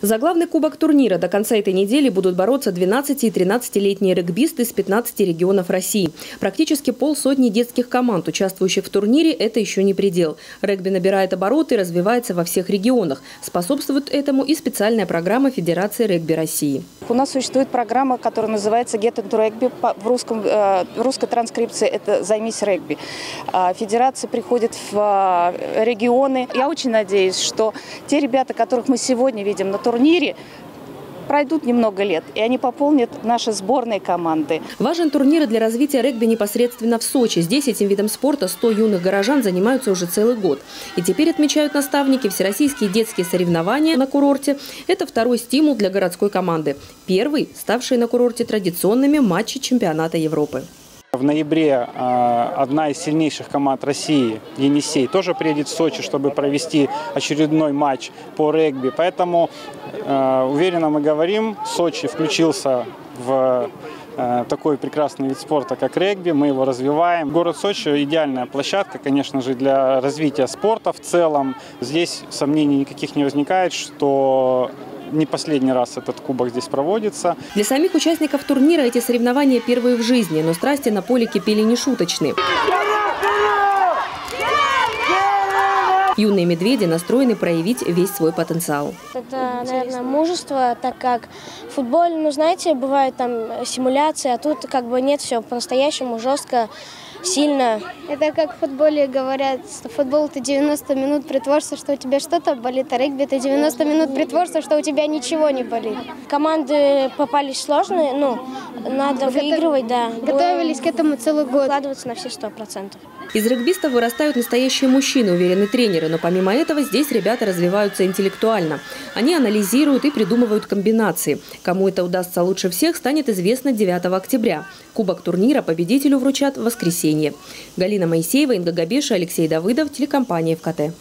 За главный кубок турнира до конца этой недели будут бороться 12 и 13-летние регбисты из 15 регионов России. Практически полсотни детских команд, участвующих в турнире, это еще не предел. Регби набирает обороты и развивается во всех регионах. Способствует этому и специальная программа Федерации регби России. У нас существует программа, которая называется Get into Rugby. В, русском, э, в русской транскрипции это «Займись регби». А федерация приходит в э, регионы. Я очень надеюсь, что те ребята, которых мы сегодня видим на турнире, пройдут немного лет, и они пополнят наши сборные команды. Важен турнир для развития регби непосредственно в Сочи. Здесь этим видом спорта 100 юных горожан занимаются уже целый год. И теперь, отмечают наставники, всероссийские детские соревнования на курорте – это второй стимул для городской команды. Первый – ставшие на курорте традиционными матчи чемпионата Европы. В ноябре э, одна из сильнейших команд России, Енисей, тоже приедет в Сочи, чтобы провести очередной матч по регби. Поэтому, э, уверенно мы говорим, Сочи включился в э, такой прекрасный вид спорта, как регби. Мы его развиваем. Город Сочи – идеальная площадка, конечно же, для развития спорта в целом. Здесь сомнений никаких не возникает, что не последний раз этот кубок здесь проводится. Для самих участников турнира эти соревнования первые в жизни, но страсти на поле кипели нешуточные. Юные медведи настроены проявить весь свой потенциал. Это, наверное, мужество, так как в футболе, ну, знаете, бывают там симуляции, а тут как бы нет все по-настоящему жестко сильно. Это как в футболе говорят, что футбол это 90 минут притворства, что у тебя что-то болит, а регби это 90 минут притворства, что у тебя ничего не болит. Команды попались сложные, ну, надо Готов... выигрывать, да. Готовились к этому целый год. Вкладываться на все сто процентов. Из регбистов вырастают настоящие мужчины, уверены тренеры, но помимо этого здесь ребята развиваются интеллектуально. Они анализируют и придумывают комбинации. Кому это удастся лучше всех, станет известно 9 октября. Кубок турнира победителю вручат в воскресенье. Галина Моисеева, Инга Габеша, Алексей Давыдов, телекомпания ВКТ.